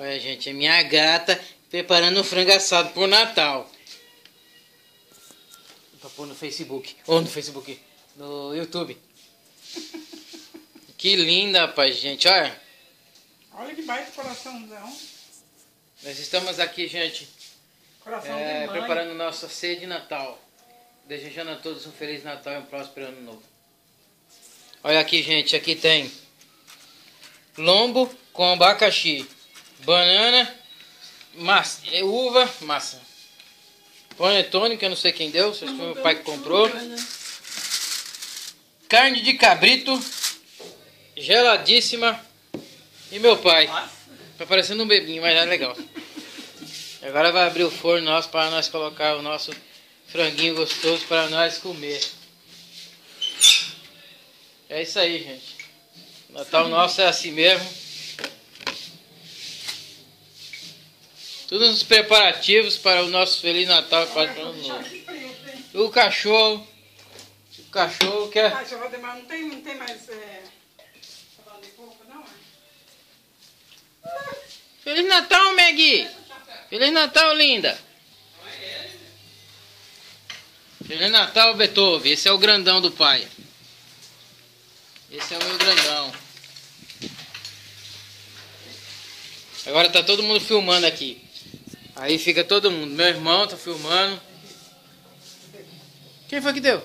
Olha, gente, a minha gata preparando um frango assado pro Natal. Pra pôr no Facebook. Ou no Facebook. No YouTube. Que linda, rapaz, gente. Olha. Olha que baita coraçãozão. Nós estamos aqui, gente, Coração é, preparando nossa ceia de Natal. Desejando a todos um Feliz Natal e um próspero Ano Novo. Olha aqui, gente. Aqui tem lombo com abacaxi, banana, massa, uva, massa. Panetone, que eu não sei quem deu, que foi meu pai que comprou. Carne de cabrito, geladíssima. E meu pai. Tá parecendo um bebinho, mas é legal. Agora vai abrir o forno nosso para nós colocar o nosso franguinho gostoso para nós comer. É isso aí, gente. Natal nosso é assim mesmo. Todos os preparativos para o nosso Feliz Natal e Ano Novo. O cachorro. O cachorro quer. Ah, não tem, não tem mais é, é? Feliz Natal, Maggie! Feliz Natal, linda! Feliz Natal, Beethoven. Esse é o grandão do pai. Esse é o meu grandão. Agora tá todo mundo filmando aqui. Aí fica todo mundo. Meu irmão tá filmando. Quem foi que deu?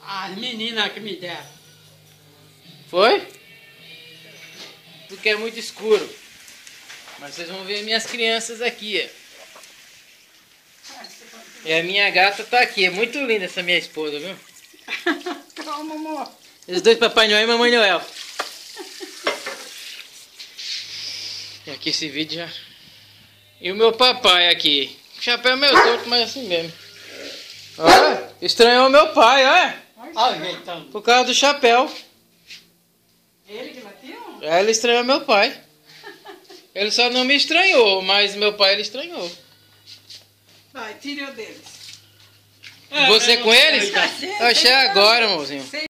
As meninas que me deram. Foi? Porque é muito escuro. Mas vocês vão ver minhas crianças aqui. E a minha gata tá aqui. É muito linda essa minha esposa, viu? Calma, amor. Os dois Papai Noel e Mamãe Noel. E aqui esse vídeo já. E o meu papai aqui. O chapéu é meio torto, mas assim mesmo. Olha, estranhou meu pai, olha. Olha. Por causa do chapéu. Ele que bateu? É, Ele estranhou meu pai. Ele só não me estranhou, mas meu pai ele estranhou. Vai, tire o deles. Você com eles? Eu achei agora, amorzinho.